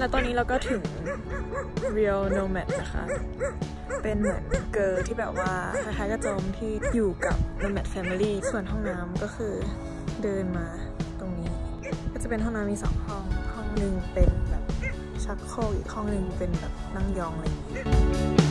และตอนนี้เราก็ถึง Real Nomad นะคะ เป็นเหมือนเกิร์ที่แบบว่าคล้ายๆกระโจมที่อยู่กับ Nomad Family ส่วนห้องน้ำก็คือเดินมาตรงนี้ ก็จะเป็นห้องน้ำมีสองห้อง ห้องหนึ่งเป็นแบบชักโครกอีกห้องหนึ่งเป็นแบบนั่งยองอะไรอย่างนี้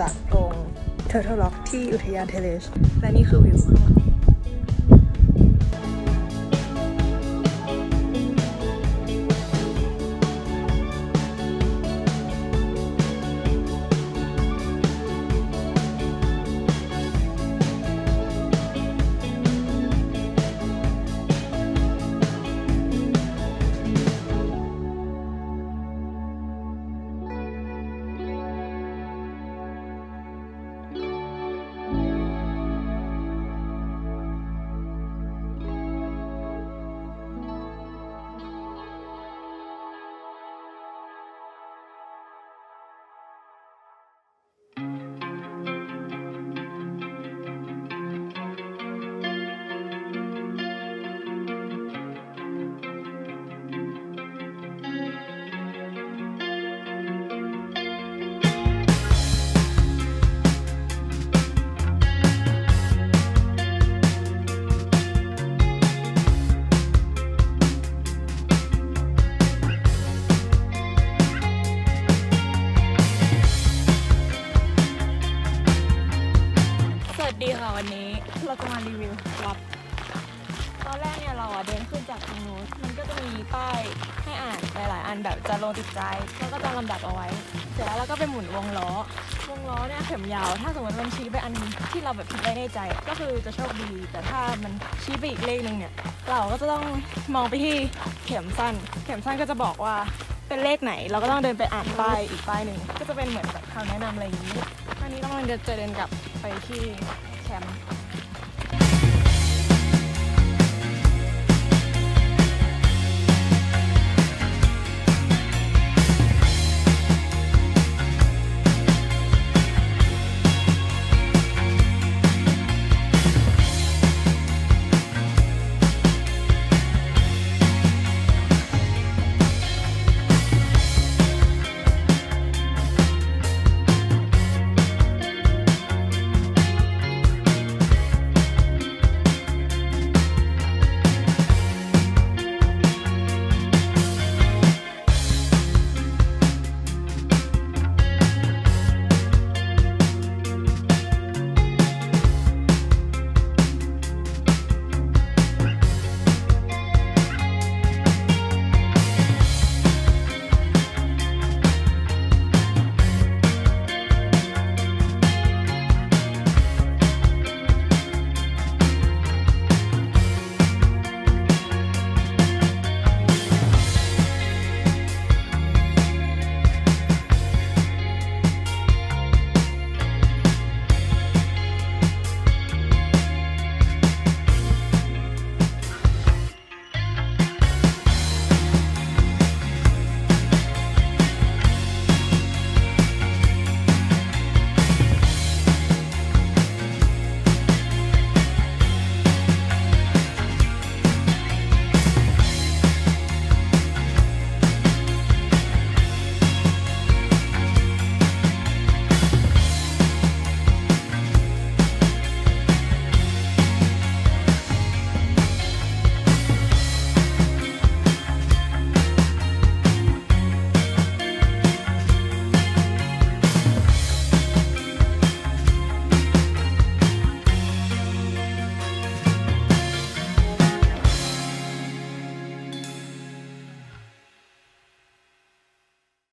จากตรง Turtle Rock ที่อุทยานเทเรลจ์และนี่คือวิวข้างหลัง ป้ายให้อ่านหลายๆอันแบบจะลงติดใจแล้วก็จะลำดับเอาไว้ เสร็จแล้วเราก็ไปหมุนวงล้อ วงล้อเนี่ยเข็มยาว ถ้าสมมติมันชี้ไปอันที่เราแบบคิดไว้ในใจ ก็คือจะโชคดี แต่ถ้ามันชี้ไปอีกเลขหนึ่งเนี่ย เราก็จะต้องมองไปที่เข็มสั้น เข็มสั้นก็จะบอกว่าเป็นเลขไหน เราก็ต้องเดินไปอ่านป้ายอีกป้ายหนึ่งก็จะเป็นเหมือนแบบคำแนะนำอะไรอย่างนี้อันนี้กำลังจะเดินกลับไปที่แคมป์